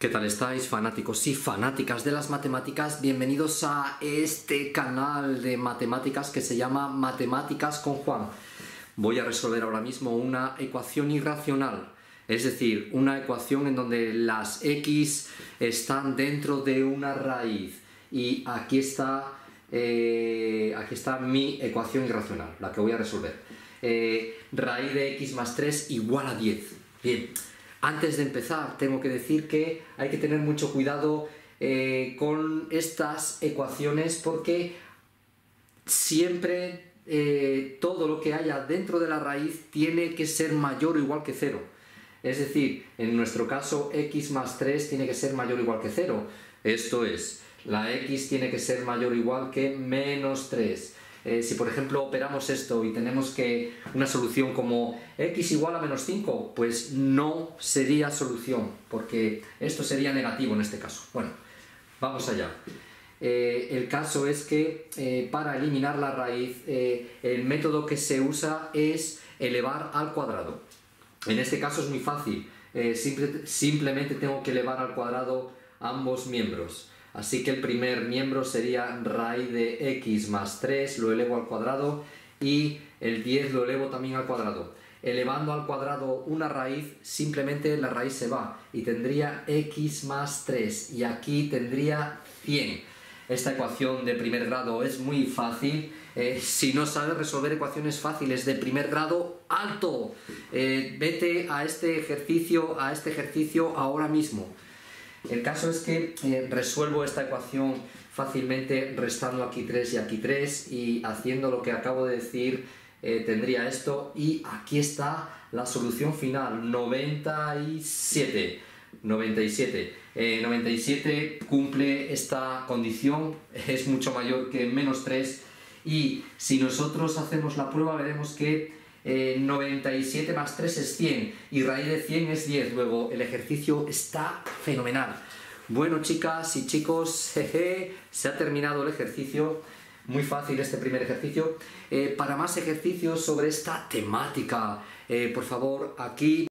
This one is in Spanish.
¿Qué tal estáis, fanáticos y fanáticas de las matemáticas? Bienvenidos a este canal de matemáticas que se llama Matemáticas con Juan. Voy a resolver ahora mismo una ecuación irracional, es decir, una ecuación en donde las x están dentro de una raíz. Y aquí está, eh, aquí está mi ecuación irracional, la que voy a resolver. Eh, raíz de x más 3 igual a 10. Bien. Antes de empezar, tengo que decir que hay que tener mucho cuidado eh, con estas ecuaciones porque siempre eh, todo lo que haya dentro de la raíz tiene que ser mayor o igual que cero. Es decir, en nuestro caso x más 3 tiene que ser mayor o igual que 0. Esto es, la x tiene que ser mayor o igual que menos 3. Eh, si por ejemplo operamos esto y tenemos que una solución como x igual a menos 5, pues no sería solución, porque esto sería negativo en este caso. Bueno, vamos allá. Eh, el caso es que eh, para eliminar la raíz, el método que se usa es elevar al cuadrado. En este caso es muy fácil, simplemente tengo que elevar al cuadrado ambos miembros. Así que el primer miembro sería raíz de x más 3, lo elevo al cuadrado, y el 10 lo elevo también al cuadrado. Elevando al cuadrado una raíz, simplemente la raíz se va y tendría x más 3 y aquí tendría 100. Esta ecuación de primer grado es muy fácil. Eh, si no sabes resolver ecuaciones fáciles de primer grado, ¡alto! Eh, vete a este ejercicio, a este ejercicio ahora mismo. El caso es que eh, resuelvo esta ecuación fácilmente restando aquí 3 y aquí 3 y haciendo lo que acabo de decir eh, tendría esto y aquí está la solución final 97 97 97 cumple esta condición es mucho mayor que menos 3 y si nosotros hacemos la prueba veremos que 97 eh, más 3 es 100 y raíz de 100 es 10. Luego el ejercicio está fenomenal. Bueno chicas y chicos, jeje, se ha terminado el ejercicio. Muy fácil este primer ejercicio. Eh, para más ejercicios sobre esta temática, eh, por favor, aquí